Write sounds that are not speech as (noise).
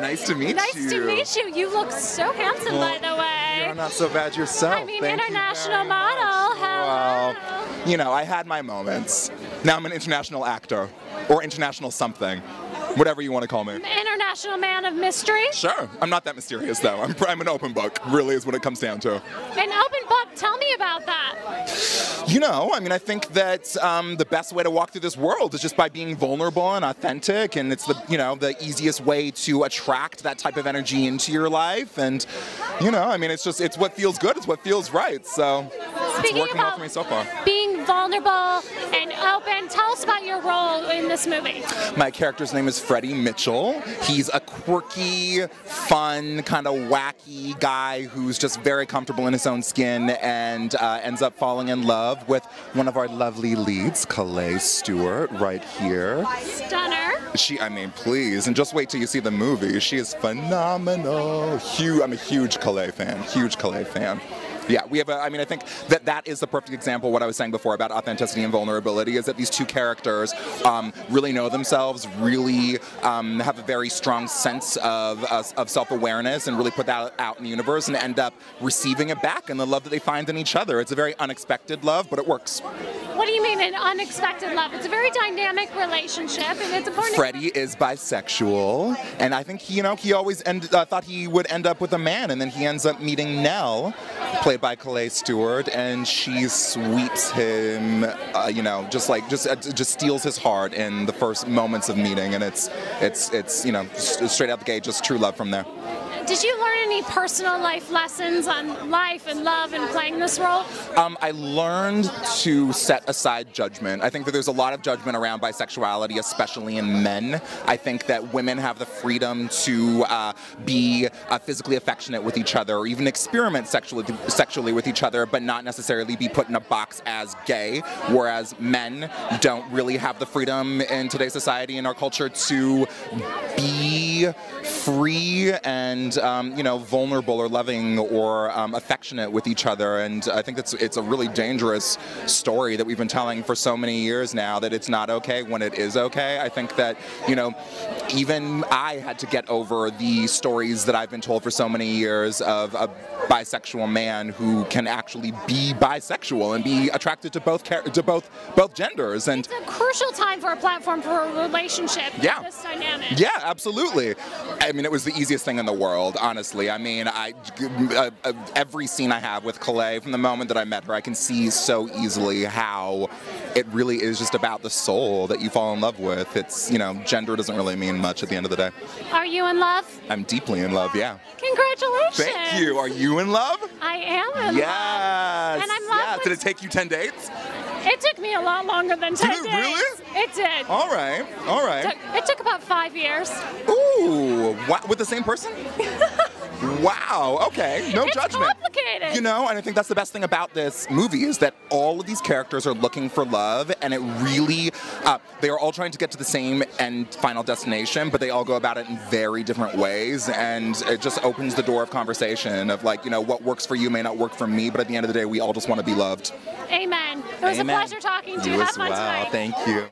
Nice to meet nice you. Nice to meet you. You look so handsome, by the way. You're not so bad yourself. I mean, Thank international model. much. Well, you know, I had my moments. Now I'm an international actor or international something, whatever you want to call me. International man of mystery. Sure. I'm not that mysterious though. I'm, I'm an open book. Really is what it comes down to. An open. Tell me about that. You know, I mean, I think that um, the best way to walk through this world is just by being vulnerable and authentic, and it's the you know the easiest way to attract that type of energy into your life. And you know, I mean, it's just it's what feels good, it's what feels right. So it's Speaking working well for me so far. Vulnerable and open, tell us about your role in this movie. My character's name is Freddie Mitchell. He's a quirky, fun, kind of wacky guy who's just very comfortable in his own skin and uh, ends up falling in love with one of our lovely leads, Kellee Stewart, right here. Stunner. She, I mean, please, and just wait till you see the movie. She is phenomenal. Huge, I'm a huge Kellee fan. Huge Kellee fan. Yeah, we have a, I mean, I think that that is the perfect example what I was saying before about authenticity and vulnerability is that these two characters um, really know themselves, really um, have a very strong sense of, uh, of self-awareness and really put that out in the universe and end up receiving it back in the love that they find in each other. It's a very unexpected love, but it works. What do you mean an unexpected love? It's a very dynamic relationship, and it's important. Freddie is bisexual, and I think he, you know he always end, uh, thought he would end up with a man, and then he ends up meeting Nell, played by Kellee Stewart, and she sweeps him, uh, you know, just like just uh, just steals his heart in the first moments of meeting, and it's it's it's you know straight out the gate, just true love from there. Did you learn any personal life lessons on life and love and playing this role? Um, I learned to set aside judgment. I think that there's a lot of judgment around bisexuality, especially in men. I think that women have the freedom to uh, be uh, physically affectionate with each other, or even experiment sexually sexually with each other, but not necessarily be put in a box as gay. Whereas men don't really have the freedom in today's society and our culture to be free and um, you know vulnerable or loving or um, affectionate with each other. And I think that's it's a really dangerous story that we've been telling for so many years now that it's not okay when it is okay. I think that you know even I had to get over the stories that I've been told for so many years of a bisexual man who can actually be bisexual and be attracted to both to both both genders and It's a crucial time for a platform for a relationship. Yeah. This dynamic. Yeah, absolutely. I mean, it was the easiest thing in the world, honestly. I mean, I uh, uh, every scene I have with Kellee from the moment that I met her, I can see so easily how it really is just about the soul that you fall in love with. It's you know, gender doesn't really mean much at the end of the day. Are you in love? I'm deeply in love. Yeah. Congratulations. Thank you. Are you in love? I am in Yes. love. And I'm love yes. with- Did it take you ten dates? It took me a lot longer than 10 it days. really? It did. All right. All right. Took- it took about five years. Ooh. What, with the same person? (laughs) wow. Okay. No it's judgment. complicated. You know, and I think that's the best thing about this movie is that all of these characters are looking for love, and it really, uh, they are all trying to get to the same end final destination, but they all go about it in very different ways, and it just opens the door of conversation of like, you know, what works for you may not work for me, but at the end of the day, we all just want to be loved. Amen. It was Amen. a pleasure talking to you. You Have as fun well. tonight. Thank you.